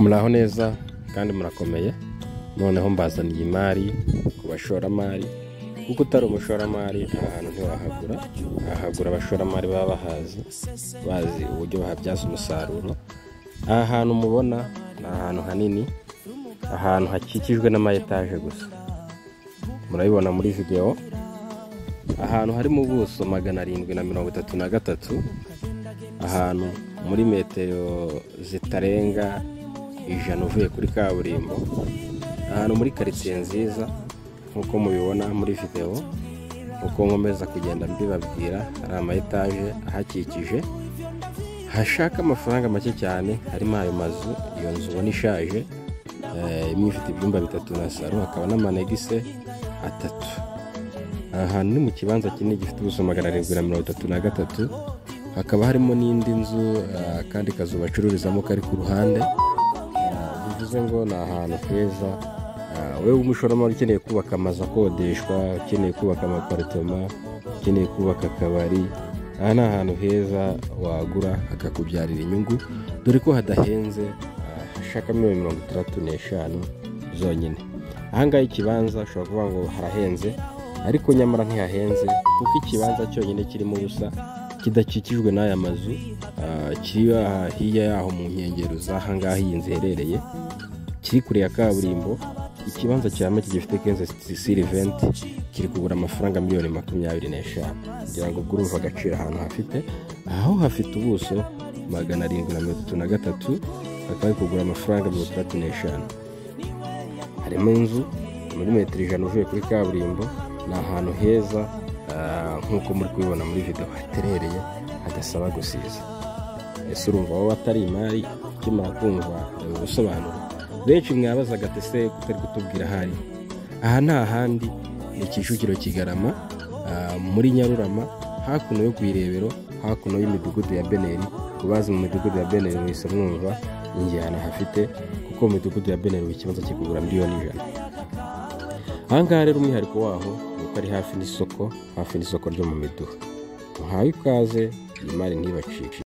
muraho neza kandi murakomeye. Noneho mbazaniye imari ku bashoramari kuko utari umushoramari aha hantu ntiwahagura. Ahagura abashoramari baba bahazi bazi uburyo bahabyaza umusaruro. Aha hantu mubona ni ahantu hanini ahantu hakikijwe n'ama etaje gusa. Murabibona muri videwo ahantu hari mu buso magana arindwi na mirongo itatu na gatatu. Ahantu muri metero zitarenga ijana uvuye kuri kaburimbo. Ahantu muri karitsiye nziza nk'uko mubibona muri videwo uko nkomeza kugenda mbibabwira hari ama etaje ahakikije. Hashaka amafaranga make cyane harimo ayo mazu iyo nzu ubona ishaje eh, imwe ifite ibyumba bitatu na saro hakaba n'amanegise atatu. Aha hantu ni mu kibanza kinini gifite ubuso magana arindwi na mirongo itatu na gatatu hakaba harimo n'indi nzu eh, akandi kazu bacururizamo kari ku ruhande. Bivuze ngo ni ahantu heza. Ah, wowe w'umushoramari ukeneye kubaka amazu akodeshwa ukeneye kubaka amaparitoma ukeneye kubaka akabari aha ni ahantu heza wagura hakakubyarira inyungu. Dore ko hadahenze ah, hashaka miliyoni mirongo itandatu n'eshanu zonyine. Ahangaha ikibanza ushobora kuvuga ngo harahenze ariko nyamara ntihahenze kuko ikibanza cyonyine kirimo ubusa. Kidakikijwe n'aya mazu ah, kiri hirya yaho mu nkengero z'ahangaha iyi nzu iherereye kiri kure ya kaburimbo ikibanza cya make gifite kenze siriventi kiri kugura amafaranga miliyoni makumyabiri n'eshanu. Kugira ngo ubwo urumva agaciro ahantu hafite aho hafite ubuso magana arindwi na mirongo itatu na gatatu bakaba bari kugura amafaranga mirongo itandatu n'eshanu. Harimo inzu muri metero ijana uvuye kuri kaburimbo ni ahantu heza nk'uko muri kubibona muri videwo haterereye hadasaba gusiza. Ese urumva wowe atari imari? Ukimara kumva ubu busobanuro benshi mwabazaga ati ese kutari kutubwira ahari aha ni ahandi ni kicukiro kigarama ah, muri nyarurama hakuno yo ku irebero hakuno y'imidugudu ya beneri. Ku bazi mu midugudu ya beneri mwese mwumva injyana hafite kuko mu midugudu ya beneri buri kibazo kikugura miliyoni ijana. Ahangaha rero umwihariko waho ni uko ari hafi n'isoko hafi n'isoko ryo mu miduha muhawe ikaze iyi mari ntibacike